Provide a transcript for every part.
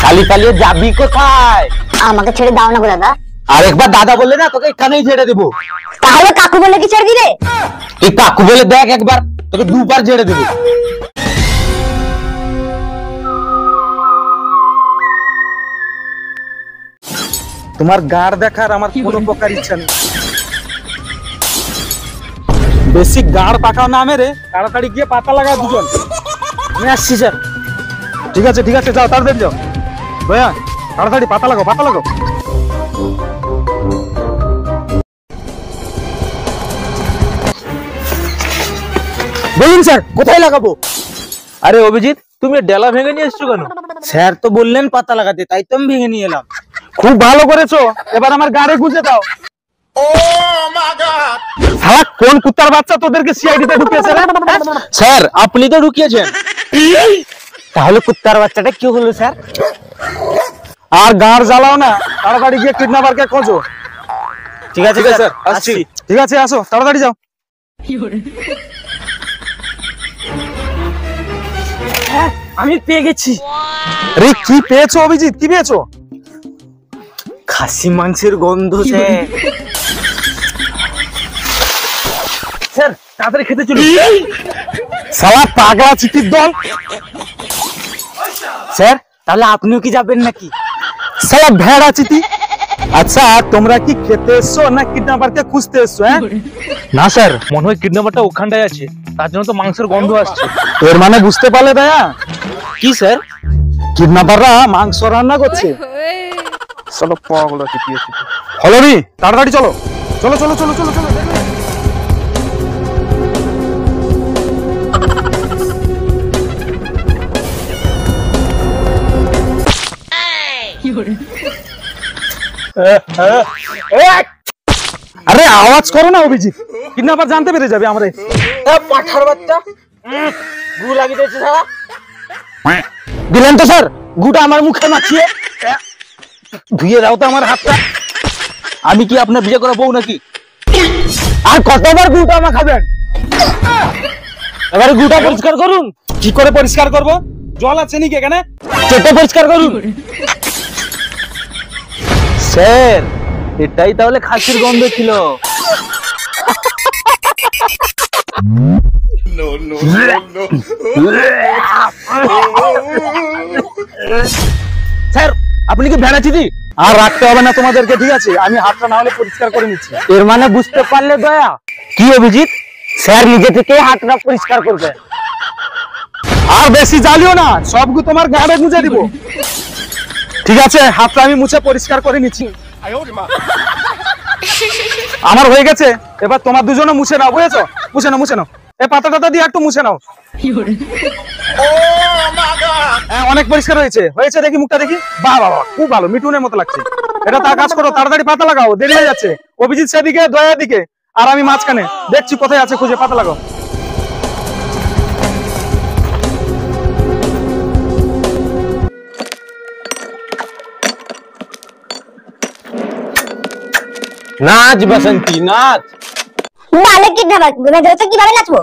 খালি পালিয়ে যাবি কোথায়? আমাকে ছেড়ে দাও না গো দাদা। আর একবার দাদা বললে না তোকে এখানেই ছেড়ে দেবো। তাহলে কাকু বলে কি ছেড়ে দিলে তুই কাকু বলে দেখ একবার তোকে দুবার ছেড়ে দেবো। তোমার গাড় দেখার আমার কোনো প্রকার ইচ্ছা নেই। বেশি গাড় পাকাও না মেরে তাড়াতাড়ি গিয়ে পাতা লাগাও দুজন। আমি আসছি স্যার। ঠিক আছে ঠিক আছে যাও তাড়াতাড়ি যাও। দয়া তাড়াতাড়ি পাতা লাগাও পাতা লাগাও। বলুন স্যার কোথায় লাগাবো? আরে অভিজিৎ তুমি ডেলা ভেঙে নিয়ে এসছো কেন? স্যার তো বললেন পাতা লাগাতে তাই তো আমি ভেঙে নিয়ে এলাম। খুব ভালো করেছ এবার আমার গাড়ি গুঁজে দাও। শালা কোন কুত্তার বাচ্চা তোদেরকে সিআইডি তে ঢুকিয়েছে স্যার আপনি তো ঢুকিয়েছেন। তাহলে কুত্তার বাচ্চাটা কি হলো স্যার? আর গাড় জ্বালাও না তাড়াতাড়ি গিয়ে কিডন্যাপারকে খোঁজো। ঠিক আছে ঠিক আছে, স্যার আসছি। ঠিক আছে আসো তাড়াতাড়ি যাও। হ্যাঁ, আমি পেয়ে গেছি। আরে কি পেয়েছ অভিজিৎ? কি পেয়েছ? খাসি মাংসের গন্ধ স্যার। স্যার তাড়াতাড়ি খেতে চলুন। সালা পাগলা চিঠির দল। স্যার তাহলে আপনিও কি যাবেন নাকি? সালা ভেড়া চিঠি আচ্ছা তোমরা কি খেতে এসছো না কিডন্যাপারকে খুঁজতে এসছো হ্যাঁ? না স্যার মনে হয় কিডন্যাপারটা ওখানটায় আছে। তার জন্য তো মাংসের গন্ধ আসছে। এর মানে বুঝতে পারলে দয়া কি স্যার? কিডন্যাপাররা মাংস রান্না করছে। চলো পাগলা চিপিয়েছি হলরি তাড়াতাড়ি চলো চলো চলো চলো চলো চলো। আরে আওয়াজ করো না অভিজিৎ। কিডন্যাপার জানতে পেরে যাবে আমরা। পাঠার বাচ্চা। গু লাগিয়ে দিয়েছে সারা দিলেন তো স্যার। গুটা আমার মুখে মাখিয়ে। ধুয়ে দাও তো আমার হাতটা। আমি কি আপনার বিয়ে করা বউ নাকি? আর কতবার গুটা আমার খাবেন? এবারে গুটা পরিষ্কার করুন। কি করে পরিষ্কার করব? জল আছে নাকি এখানে? চেটে পরিষ্কার করুন। স্যার এটাই তাহলে খাসির গন্ধ ছিল। স্যার আপনি কি ভেড়া চিঠি? আর রাখতে হবে না তোমাদেরকে ঠিক আছে? আমি হাতটা না হলে পরিষ্কার করে নিচ্ছি। এর মানে বুঝতে পারলে দয়া। কি অভিজিৎ? স্যার নিজে থেকে হাতটা পরিষ্কার করবে। আর বেশি জ্বালিও না সবগু তোমার গাড়ে গুঁজে দিব। ঠিক আছে, হাতটা আমি মুছে পরিষ্কার করে নিচ্ছি। আমার হয়ে গেছে। এবার তোমার দুজনে মুছে নাও, বুঝেছ? মুছে নাও মুছে নাও। এই পাতা টাতা দিয়ে একটু মুছে নাও। হ্যাঁ অনেক পরিষ্কার হয়েছে। হয়েছে দেখি মুখটা দেখি। বাহ বাবা খুব ভালো, মিঠুনের মতো লাগছে। এটা তা কাজ করো, তাড়াতাড়ি পাতা লাগাও, দেরি হয়ে যাচ্ছে। অভিজিৎ সেদিকে, দয়ার দিকে। আর আমি মাঝখানে, দেখছি কোথায় আছে, খুঁজে পাতা লাগাও। নাচ বাসন্তী নাচ। তাহলে কিডন্যাপার বেঁধে তো কীভাবে নাচবো?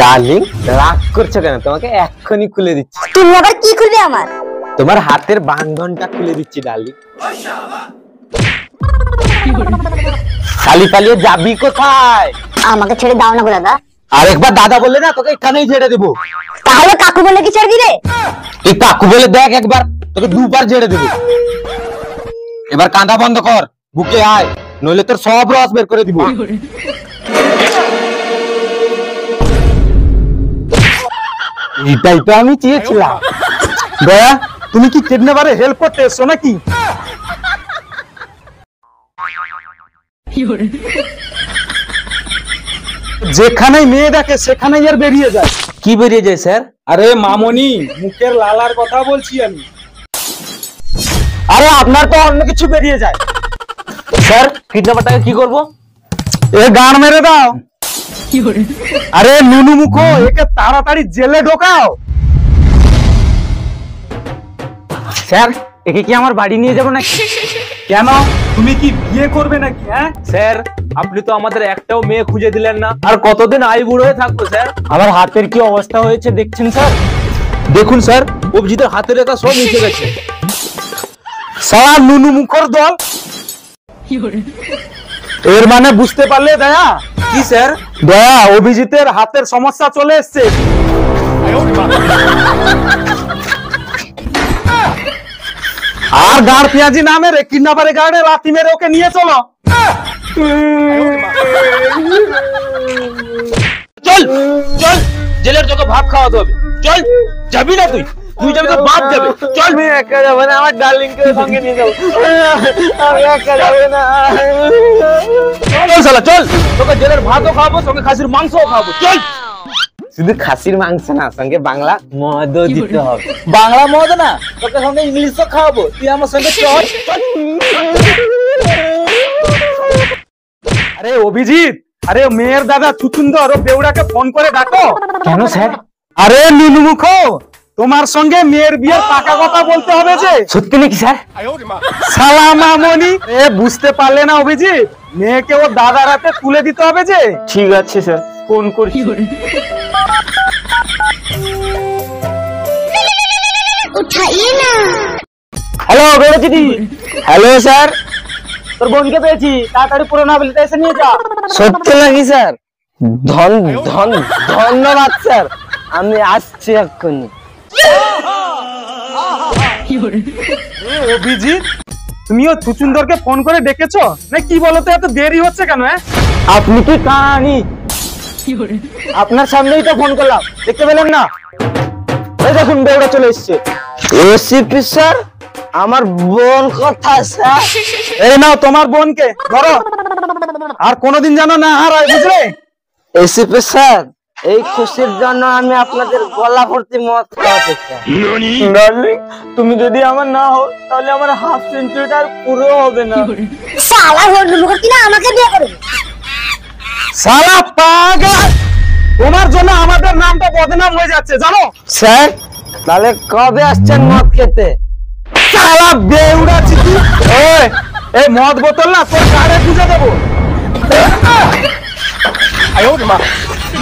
ডার্লিং রাগ করছ কেন? তোমাকে এক্ষুনি খুলে দিচ্ছি। তুমি আবার কি খুলবে আমার? তোমার হাতের বান্ধনটা খুলে দিচ্ছি ডার্লিং খালি পালিয়ে যাবি কোথায়? আমাকে ছেড়ে দাও না গো দাদা। আর একবার দাদা বললে না তোকে এখানেই ছেড়ে দেবো। তাহলে কাকু বলে কি ছেড়ে দিলে তুই কাকু বলে দেখ একবার তোকে দুবার ছেড়ে দেবো। এবার কাঁদা বন্ধ কর বুকে আয় নইলে তোর সব রস বের করে দিব। এটাই তো আমি চেয়েছিলাম। দয়া তুমি কি কিডন্যাপারে হেল্প করতে এসছো নাকি? যেখানে মেয়ে দেখে সেখানেই আর বেরিয়ে যায়। কি বেরিয়ে যায় স্যার? আরে মামনি মুখের লালার কথা বলছি আমি। আরে আপনার তো অন্য কিছু বেরিয়ে যায়। স্যার কিডন্যাপারটাকে কি করব? এ গান মেরে দাও। কি করে? আরে নুনু মুখো একে তাড়াতাড়ি জেলে ঢোকাও। স্যার একে কি আমার বাড়ি নিয়ে যাব নাকি? কেন? তুমি কি বিয়ে করবে নাকি হ্যাঁ? স্যার আপনি তো আমাদের একটাও মেয়ে খুঁজে দিলেন না। আর কতদিন আই বুড়ো হয়ে থাকব স্যার? আমার হাতের কি অবস্থা হয়েছে দেখছেন স্যার? দেখুন স্যার অভিজিতের হাতের রেখা সব মুছে গেছে। সারা নুনু মুখর দল। এর মানে বুঝতে পারলে দয়া? কি স্যার? দয়া অভিজিতের হাতের সমস্যা চলে এসছে। আর গাড় পেঁয়াজি না মেরে কিডন্যাপারে গাড়ে লাথি মেরে ওকে নিয়ে চলো। চল চল জেলের তোকে ভাত খাওয়াতে হবে। চল যাবি না তুই। তুই যাবি তো বাপ যাবে। চল। আমি একা যাব না আমার ডার্লিং কে সঙ্গে নিয়ে যাব আমি একা যাব না। চল শালা চল। তোকে জেলের ভাতও খাওয়াবো সঙ্গে খাসির মাংসও খাওয়াবো। চল। শুধু খাসির মাংস না সঙ্গে বাংলা মদও দিতে হবে। বাংলা মদ না তোকে সঙ্গে ইংলিশও খাওয়াবো। তুই আমার সঙ্গে চল। আরে অভিজিৎ আরে মেয়ের দাদা চুচুন্দর ও বেউড়াকে ফোন করে ডাকো। কেন স্যার? আরে নুনু মুখো তোমার সঙ্গে মেয়ের বিয়ের পাকা কথা বলতে হবে যে। সত্যি নাকি স্যার? সালামা মনি এ বুঝতে পারলে না অভিজিৎ। মেয়েকে ও দাদার হাতে তুলে দিতে হবে যে। ঠিক আছে স্যার। ফোন করছি। হ্যালো বেরোচ্ছি হ্যালো স্যার। তোর বোনকে পেয়েছি। তাড়াতাড়ি পুরোনো হাবিলিতে এসে নিয়ে যা। সত্যি নাকি স্যার? ধন ধন ধন্যবাদ স্যার। আমি আসছি এক্ষুনি। অভিজিৎ তুমিও চুচুন্দরকে ফোন করে ডেকেছো? না কি বলতো এত দেরি হচ্ছে কেন হ্যাঁ? আপনি কি কাহানি? আপনার সামনেই তো ফোন করলাম দেখতে পেলেন না? এই দেখুন বেউড়া চলে এসছে। এসিপি স্যার আমার বোন কথা স্যার। এই নাও তোমার বোনকে ধরো। আর কোনোদিন যেন না হারায় বুঝলে? এসিপি স্যার এই খুশির জন্য আমি আপনাদের গলা ভর্তি মত খাওয়াতে চাই ডার্লিং তুমি যদি আমার না হও তাহলে আমার হাফ সেঞ্চুরিটা আর পুরো হবে না শালা হল মুখর কিনা আমাকে বিয়ে করবে সালা পাগল তোমার জন্য আমাদের নামটা বদনাম হয়ে যাচ্ছে জানো স্যার তাহলে কবে আসছেন মদ খেতে সালা বেউড়া চিঠি এই এই মদ বোতল না তোর গাড়ে খুঁজে দেবো আয়ো মা